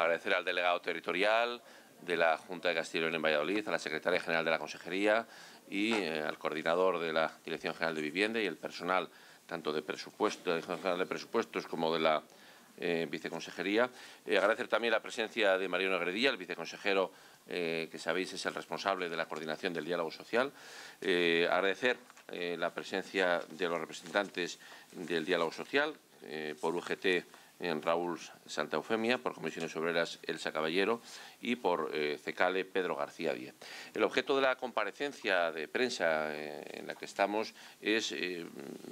agradecer al delegado territorial de la Junta de Castilla y León en Valladolid, a la secretaria general de la Consejería y eh, al coordinador de la Dirección General de Vivienda y el personal tanto de General de Presupuestos como de la eh, viceconsejería. Eh, agradecer también la presencia de Mariano Agredía, el viceconsejero que sabéis es el responsable de la coordinación del diálogo social. agradecer la presencia de los representantes del diálogo social por UGT en Raúl Santa Eufemia, por Comisiones Obreras Elsa Caballero y por eh, CECALE Pedro García Díez. El objeto de la comparecencia de prensa eh, en la que estamos es eh,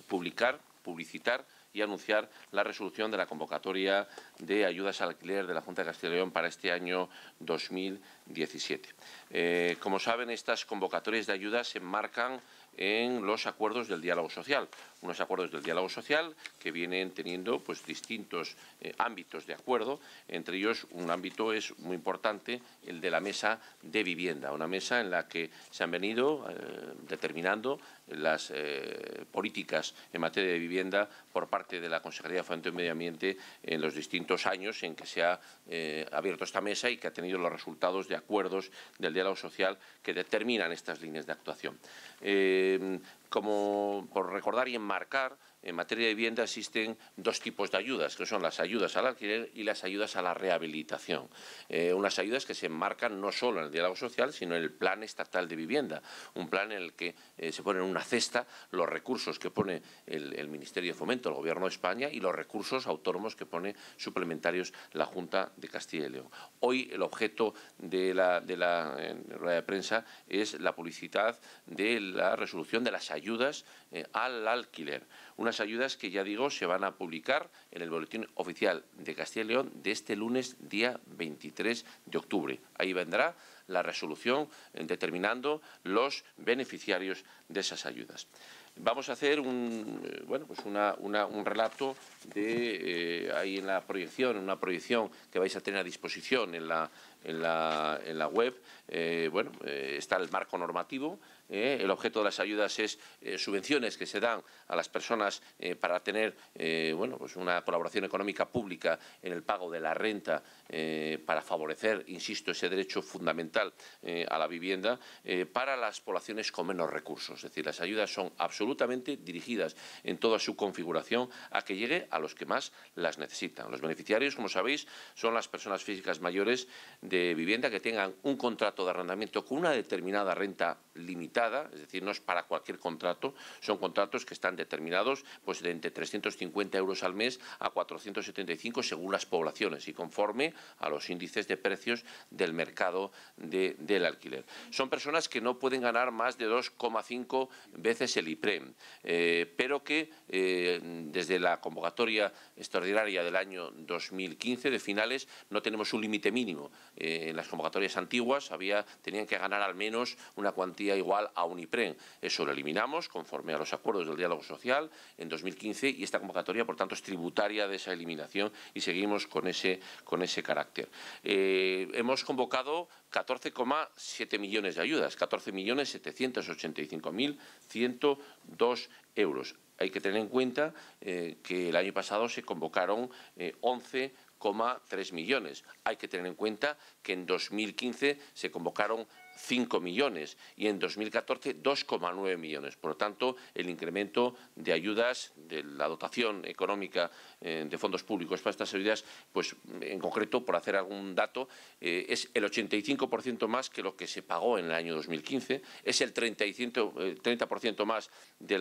publicar, publicitar y anunciar la resolución de la convocatoria de ayudas al alquiler de la Junta de Castilla y León para este año 2017. como saben, estas convocatorias de ayudas se enmarcan en los acuerdos del diálogo social. Unos acuerdos del diálogo social que vienen teniendo pues, distintos eh, ámbitos de acuerdo. Entre ellos, un ámbito es muy importante, el de la mesa de vivienda, una mesa en la que se han venido eh, determinando las eh, políticas en materia de vivienda por parte de la Consejería de Fomento y Medio Ambiente en los distintos años en que se ha abierto esta mesa y que ha tenido los resultados de acuerdos del diálogo social que determinan estas líneas de actuación. Como por recordar y enmarcar, en materia de vivienda existen dos tipos de ayudas, que son las ayudas al alquiler y las ayudas a la rehabilitación. Eh, unas ayudas que se enmarcan no solo en el diálogo social, sino en el Plan Estatal de Vivienda, un plan en el que eh, se ponen en una cesta los recursos que pone el, Ministerio de Fomento, el Gobierno de España, y los recursos autónomos que pone suplementarios la Junta de Castilla y León. Hoy el objeto de la, de la rueda de prensa es la publicidad de la resolución de las ayudas eh, al alquiler unas ayudas que ya digo se van a publicar en el Boletín Oficial de Castilla y León de este lunes día 23 de octubre. Ahí vendrá la resolución determinando los beneficiarios de esas ayudas. Vamos a hacer un, eh, bueno, pues un relato de, eh, ahí en la proyección, una proyección que vais a tener a disposición en la, en la, en la web. Eh, bueno, está el marco normativo, ¿eh? el objeto de las ayudas es eh, subvenciones que se dan a las personas eh, para tener bueno, pues una colaboración económica pública en el pago de la renta para favorecer, insisto, ese derecho fundamental a la vivienda para las poblaciones con menos recursos. Es decir, las ayudas son absolutamente dirigidas en toda su configuración a que llegue a los que más las necesitan. Los beneficiarios, como sabéis, son las personas físicas mayores de vivienda que tengan un contrato de arrendamiento con una determinada renta limitada es decir, no es para cualquier contrato, son contratos que están determinados pues, de entre 350 euros al mes a 475 según las poblaciones y conforme a los índices de precios del mercado del alquiler. Son personas que no pueden ganar más de 2,5 veces el IPREM, eh, pero que eh, desde la convocatoria extraordinaria del año 2015 de finales no tenemos un límite mínimo en las convocatorias antiguas había, tenían que ganar al menos una cuantía igual a Unipren. Eso lo eliminamos conforme a los acuerdos del diálogo social en 2015 y esta convocatoria, por tanto, es tributaria de esa eliminación y seguimos con ese, con ese carácter. Eh, hemos convocado 14,7 millones de ayudas, 14.785.102 euros. Hay que tener en cuenta eh, que el año pasado se convocaron eh, 11 3 millones. Hay que tener en cuenta que en 2015 se convocaron 5 millones y en 2014 2,9 millones. Por lo tanto, el incremento de ayudas, de la dotación económica eh, de fondos públicos para estas ayudas, pues en concreto, por hacer algún dato, eh, es el 85% más que lo que se pagó en el año 2015, es el 30%, más de,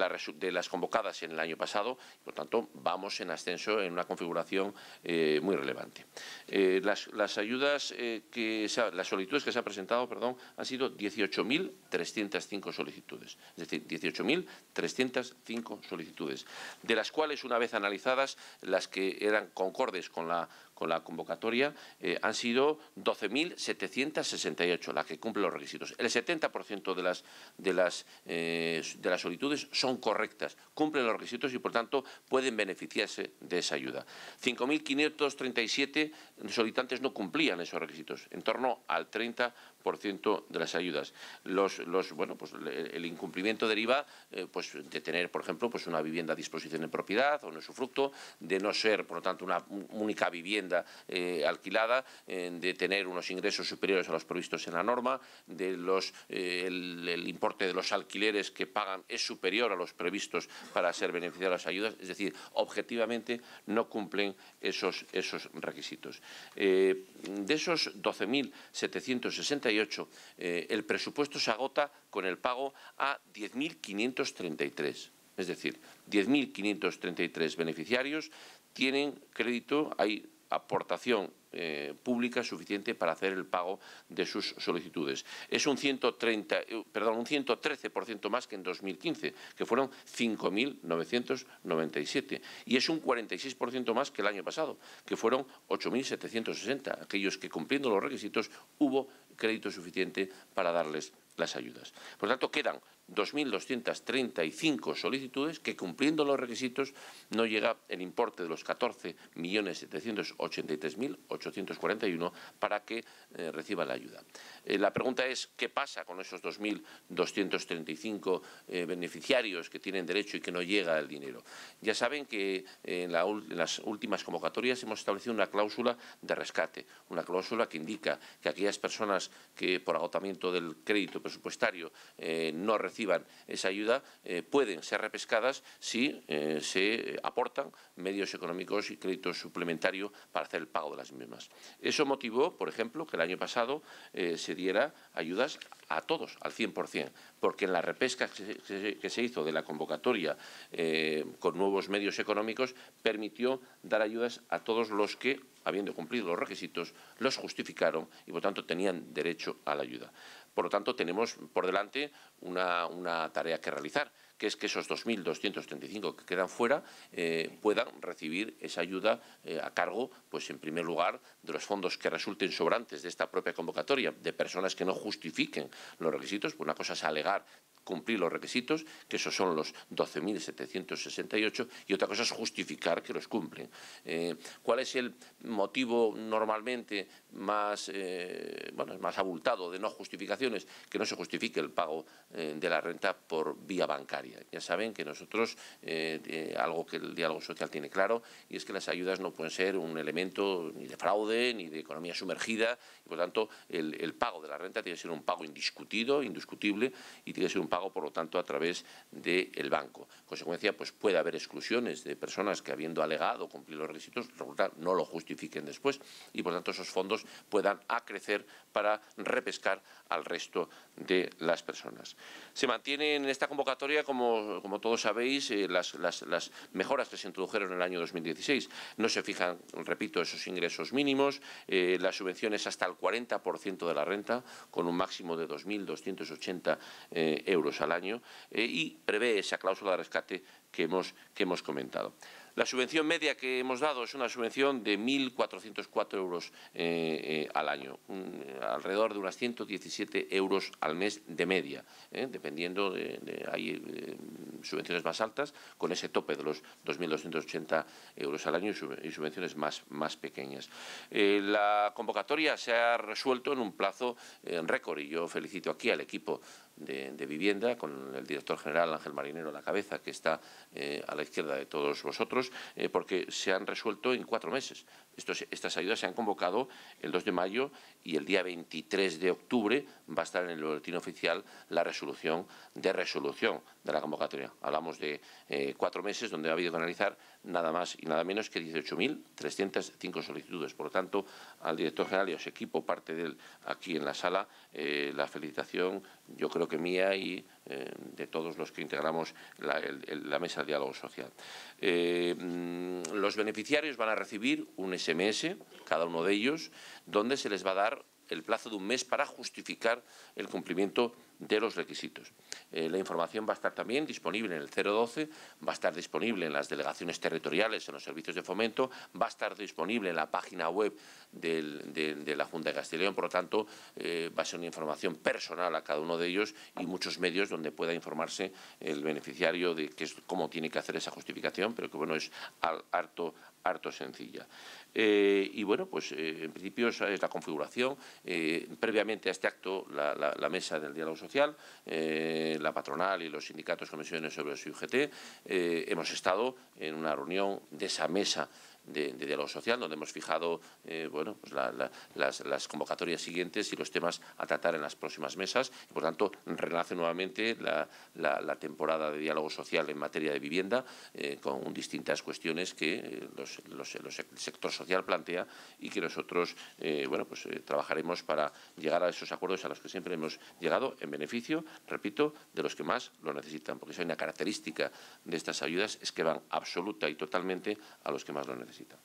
las convocadas en el año pasado, por lo tanto, vamos en ascenso en una configuración eh, muy relevante. Las, ayudas que las solicitudes que se han presentado, perdón, han sido 18.305 solicitudes, es decir, 18.305 solicitudes, de las cuales, una vez analizadas, las que eran concordes con la con la convocatoria eh, han sido 12.768 las que cumplen los requisitos. El 70% de las, de, eh, solicitudes son correctas, cumplen los requisitos y, por tanto, pueden beneficiarse de esa ayuda. 5.537 solicitantes no cumplían esos requisitos, en torno al 30% de las ayudas. Pues el incumplimiento deriva eh, pues, de tener, por ejemplo, pues una vivienda a disposición en propiedad o su fruto, de no ser, por lo tanto, una única vivienda eh, alquilada, de tener unos ingresos superiores a los previstos en la norma, de los, el, importe de los alquileres que pagan es superior a los previstos para ser beneficiarios de las ayudas, es decir, objetivamente no cumplen esos, esos requisitos. de esos 12.768, el presupuesto se agota con el pago a 10.533. Es decir, 10.533 beneficiarios tienen crédito, hay aportación eh, pública suficiente para hacer el pago de sus solicitudes. Es un, 130, eh, perdón, un 113% más que en 2015, que fueron 5.997. Y es un 46% más que el año pasado, que fueron 8.760. Aquellos que cumpliendo los requisitos hubo crédito suficiente para darles las ayudas. Por lo tanto, quedan 2.235 solicitudes que, cumpliendo los requisitos, no llega el importe de los 14.783.841 para que eh, reciba la ayuda. Eh, la pregunta es, ¿qué pasa con esos 2.235 eh, beneficiarios que tienen derecho y que no llega el dinero? Ya saben que en, en las últimas convocatorias hemos establecido una cláusula de rescate, una cláusula que indica que aquellas personas que por agotamiento del crédito presupuestario no reciben reciban esa ayuda eh, pueden ser repescadas si eh, se aportan medios económicos y créditos suplementarios para hacer el pago de las mismas. Eso motivó, por ejemplo, que el año pasado eh, se diera ayudas a todos, al 100%, porque en la repesca que se, hizo de la convocatoria con nuevos medios económicos permitió dar ayudas a todos los que, habiendo cumplido los requisitos, los justificaron y, por tanto, tenían derecho a la ayuda. Por lo tanto, tenemos por delante una, tarea que realizar, que es que esos 2.235 que quedan fuera eh, puedan recibir esa ayuda eh, a cargo, pues en primer lugar, de los fondos que resulten sobrantes de esta propia convocatoria, de personas que no justifiquen los requisitos. Una cosa es alegar cumplir los requisitos, que esos son los 12.768, y otra cosa es justificar que los cumplen. Eh, ¿Cuál es el motivo normalmente más, eh, bueno, más abultado de no justificaciones? Que no se justifique el pago eh, de la renta por vía bancaria. Ya saben que nosotros, algo que el diálogo social tiene claro, y es que las ayudas no pueden ser un elemento ni de fraude, ni de economía sumergida, y por tanto el, el pago de la renta tiene que ser un pago indiscutido, indiscutible, y tiene que ser un pago por lo tanto, a través del banco. En consecuencia, pues puede haber exclusiones de personas que, habiendo alegado cumplir los requisitos, no lo justifiquen después y, por tanto, esos fondos puedan acrecer para repescar al resto de las personas. Se mantienen en esta convocatoria, como, todos sabéis, eh, las, mejoras que se introdujeron en el año 2016. No se fijan, repito, esos ingresos mínimos, eh, las subvenciones hasta el 40% de la renta, con un máximo de 2.280 eh, euros al año eh, y prevé esa cláusula de rescate que hemos, que hemos comentado. La subvención media que hemos dado es una subvención de 1.404 euros eh, eh, al año, alrededor de unas 117 euros al mes de media, dependiendo de, hay subvenciones más altas, con ese tope de los 2.280 euros al año y subvenciones más, más pequeñas. la convocatoria se ha resuelto en un plazo récord y yo felicito aquí al equipo de, vivienda, con el director general Ángel Marinero a la cabeza, que está eh, a la izquierda de todos vosotros, eh, porque se han resuelto en cuatro meses. estas ayudas se han convocado el 2 de mayo y el día 23 de octubre va a estar en el boletín oficial la resolución de resolución de la convocatoria. Hablamos de eh, cuatro meses donde ha habido que analizar nada más y nada menos que 18.305 solicitudes. Por lo tanto, al director general y a su equipo, parte de él aquí en la sala, la felicitación, yo creo que mía y eh, de todos los que integramos la, mesa de diálogo social. Eh, mm, los beneficiarios van a recibir un SMS, cada uno de ellos, donde se les va a dar el plazo de un mes para justificar el cumplimiento de los requisitos. Eh, la información va a estar también disponible en el 012, va a estar disponible en las delegaciones territoriales, en los servicios de fomento, va a estar disponible en la página web de, la Junta de Castellón, por lo tanto, eh, va a ser una información personal a cada uno de ellos y muchos medios donde pueda informarse el beneficiario de qué es, cómo tiene que hacer esa justificación, pero que bueno, es harto, sencilla. Eh, y bueno, pues en principio esa es la configuración. previamente a este acto, la, mesa del diálogo social eh, la patronal y los sindicatos comisiones sobre su eh, hemos estado en una reunión de esa mesa de, diálogo social, donde hemos fijado eh, bueno, pues las, convocatorias siguientes y los temas a tratar en las próximas mesas. Y, por tanto, renace nuevamente la, temporada de diálogo social en materia de vivienda eh, con distintas cuestiones que eh, el sector social plantea y que nosotros bueno, pues, trabajaremos para llegar a esos acuerdos a los que siempre hemos llegado en beneficio, repito, de los que más lo necesitan, porque si hay una característica de estas ayudas es que van absoluta y totalmente a los que más lo necesitan necesita.